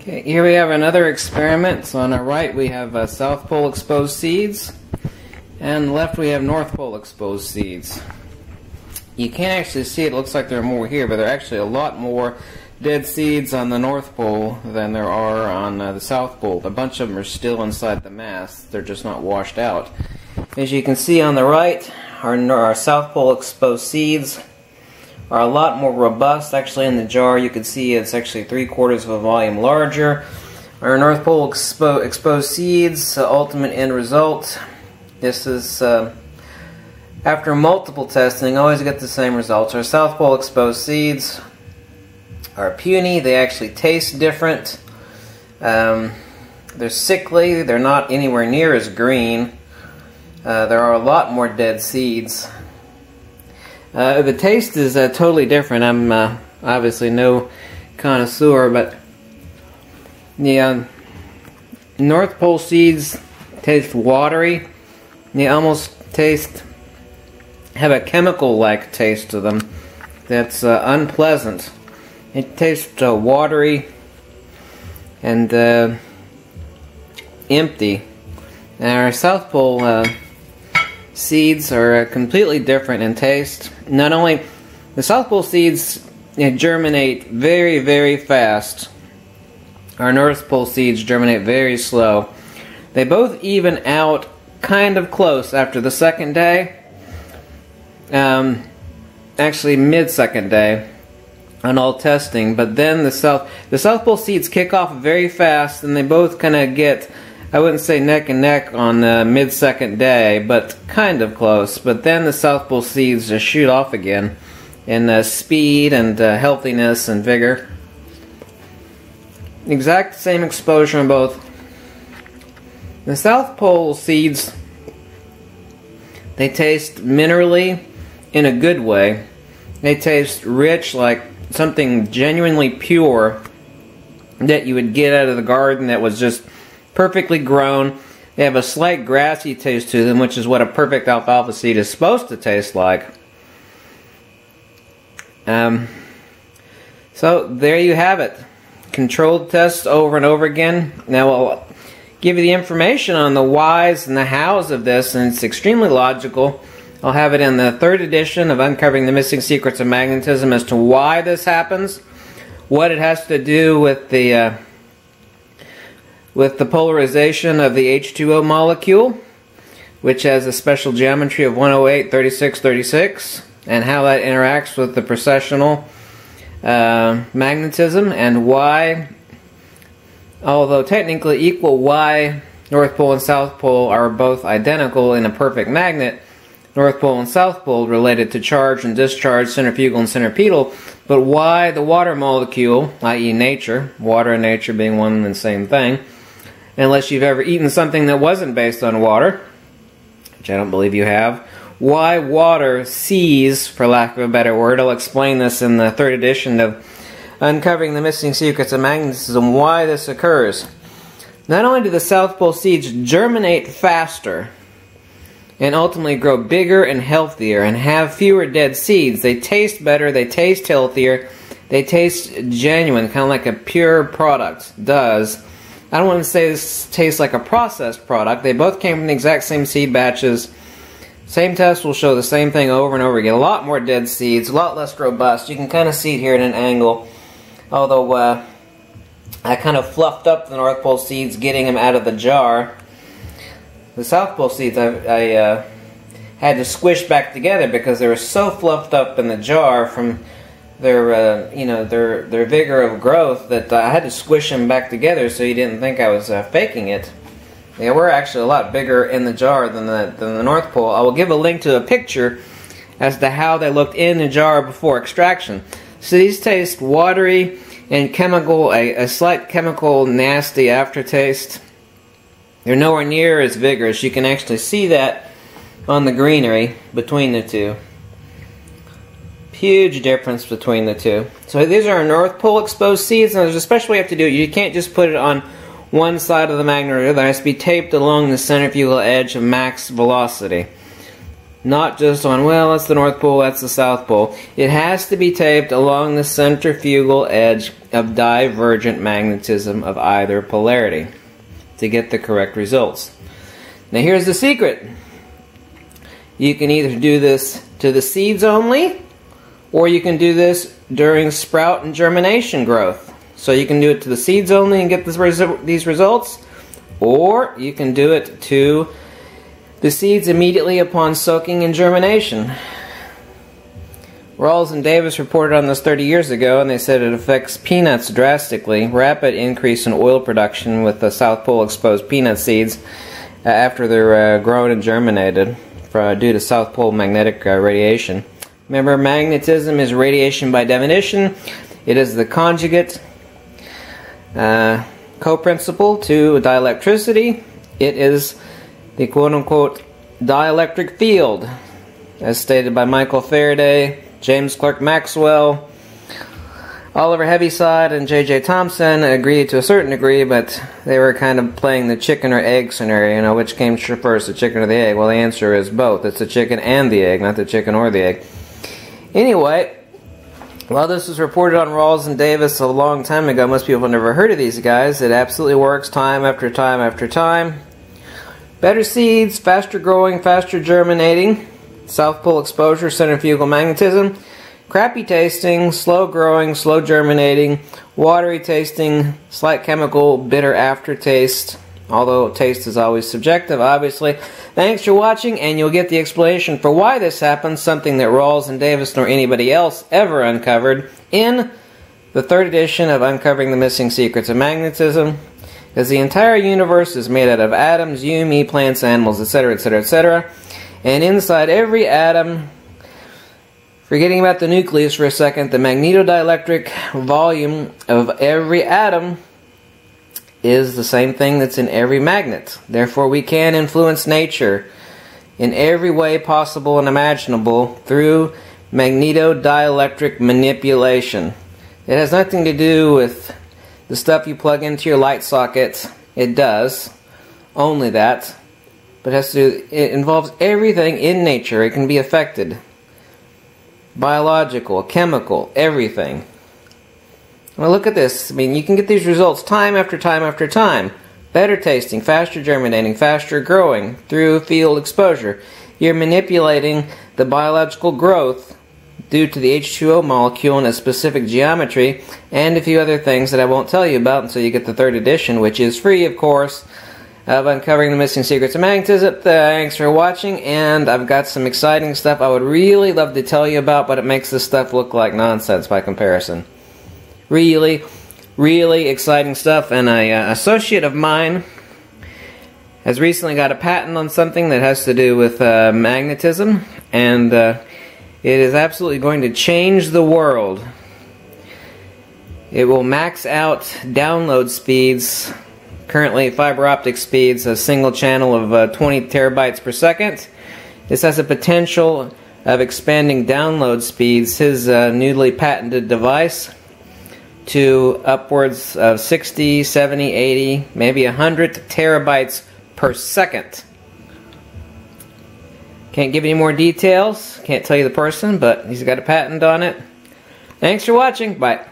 Okay, here we have another experiment. So on our right we have uh, South Pole exposed seeds, and left we have North Pole exposed seeds. You can't actually see it, it looks like there are more here, but there are actually a lot more dead seeds on the North Pole than there are on uh, the South Pole. A bunch of them are still inside the mass, they're just not washed out. As you can see on the right, our, our South Pole exposed seeds are a lot more robust. Actually, in the jar, you can see it's actually three quarters of a volume larger. Our North Pole expo exposed seeds, uh, ultimate end result. This is uh, after multiple testing, always get the same results. Our South Pole exposed seeds are puny. They actually taste different. Um, they're sickly. They're not anywhere near as green. Uh, there are a lot more dead seeds. Uh, the taste is uh, totally different. I'm uh, obviously no connoisseur, but the um, North Pole seeds taste watery. They almost taste have a chemical-like taste to them that's uh, unpleasant. It tastes uh, watery and uh, empty. Now our South Pole seeds are completely different in taste. Not only the South Pole seeds germinate very, very fast. Our North Pole seeds germinate very slow. They both even out kind of close after the second day. Um, actually, mid-second day on all testing. But then the South the South Pole seeds kick off very fast, and they both kind of get I wouldn't say neck and neck on the mid-second day, but kind of close. But then the South Pole seeds just shoot off again in uh, speed and uh, healthiness and vigor. Exact same exposure on both. The South Pole seeds, they taste minerally in a good way. They taste rich, like something genuinely pure that you would get out of the garden that was just perfectly grown. They have a slight grassy taste to them, which is what a perfect alfalfa seed is supposed to taste like. Um, so there you have it. Controlled tests over and over again. Now I'll give you the information on the whys and the hows of this, and it's extremely logical. I'll have it in the third edition of Uncovering the Missing Secrets of Magnetism as to why this happens, what it has to do with the uh, with the polarization of the H2O molecule, which has a special geometry of 108, 36, 36, and how that interacts with the precessional uh, magnetism, and why, although technically equal, why North Pole and South Pole are both identical in a perfect magnet. North Pole and South Pole related to charge and discharge, centrifugal and centripetal, but why the water molecule, i.e., nature, water and nature being one and the same thing, unless you've ever eaten something that wasn't based on water, which I don't believe you have. Why water sees, for lack of a better word, I'll explain this in the third edition of Uncovering the Missing Secrets of Magnetism, why this occurs. Not only do the South Pole seeds germinate faster and ultimately grow bigger and healthier and have fewer dead seeds, they taste better, they taste healthier, they taste genuine, kind of like a pure product does I don't want to say this tastes like a processed product. They both came from the exact same seed batches. Same test will show the same thing over and over again. A lot more dead seeds, a lot less robust. You can kind of see it here at an angle. Although uh, I kind of fluffed up the North Pole seeds, getting them out of the jar. The South Pole seeds I, I uh, had to squish back together because they were so fluffed up in the jar from their uh, you know their their vigor of growth that I had to squish them back together so you didn't think I was uh, faking it. They were actually a lot bigger in the jar than the than the North Pole. I will give a link to a picture as to how they looked in the jar before extraction. So these taste watery and chemical, a, a slight chemical nasty aftertaste. They're nowhere near as vigorous. You can actually see that on the greenery between the two. Huge difference between the two. So these are North Pole exposed seeds, and there's a special way you have to do it. You can't just put it on one side of the magnet or. It has to be taped along the centrifugal edge of max velocity. not just on, well, that's the North Pole, that's the South Pole. It has to be taped along the centrifugal edge of divergent magnetism of either polarity to get the correct results. Now here's the secret. You can either do this to the seeds only, or you can do this during sprout and germination growth. So you can do it to the seeds only and get resu these results, or you can do it to the seeds immediately upon soaking and germination. Rawls and Davis reported on this 30 years ago, and they said it affects peanuts drastically. Rapid increase in oil production with the South Pole exposed peanut seeds uh, after they're uh, grown and germinated for, due to South Pole magnetic uh, radiation. Remember, magnetism is radiation by definition. It is the conjugate uh, co-principle to dielectricity. It is the quote-unquote dielectric field, as stated by Michael Faraday, James Clerk Maxwell, Oliver Heaviside, and J.J. Thomson agreed to a certain degree, but they were kind of playing the chicken or egg scenario, you know, which came first, the chicken or the egg? Well, the answer is both. It's the chicken and the egg, not the chicken or the egg. Anyway, while this was reported on Rawls and Davis a long time ago, most people have never heard of these guys. It absolutely works time after time after time. Better seeds, faster growing, faster germinating, South Pole exposure, centrifugal magnetism, crappy tasting, slow growing, slow germinating, watery tasting, slight chemical, bitter aftertaste, although taste is always subjective, obviously. Thanks for watching, and you'll get the explanation for why this happens, something that Rawls and Davis nor anybody else ever uncovered, in the third edition of Uncovering the Missing Secrets of Magnetism, because the entire universe is made out of atoms, you, me, plants, animals, etc., etc., etc., and inside every atom, forgetting about the nucleus for a second, the magnetodielectric volume of every atom is the same thing that's in every magnet. Therefore, we can influence nature in every way possible and imaginable through magnetodielectric manipulation. It has nothing to do with the stuff you plug into your light socket. It does. Only that. But it has to do, it involves everything in nature. It can be affected. Biological, chemical, everything. Well, look at this. I mean, you can get these results time after time after time. Better tasting, faster germinating, faster growing through field exposure. You're manipulating the biological growth due to the H2O molecule in a specific geometry and a few other things that I won't tell you about until you get the third edition, which is free, of course, of Uncovering the Missing Secrets of Magnetism. Thanks for watching, and I've got some exciting stuff I would really love to tell you about, but it makes this stuff look like nonsense by comparison. Really, really exciting stuff. And an uh, associate of mine has recently got a patent on something that has to do with uh, magnetism, and uh, it is absolutely going to change the world. It will max out download speeds, currently fiber optic speeds, a single channel of uh, 20 terabytes per second. This has a potential of expanding download speeds. His uh, newly patented device to upwards of 60, 70, 80, maybe 100 terabytes per second. Can't give any more details, can't tell you the person, but he's got a patent on it. Thanks for watching, bye.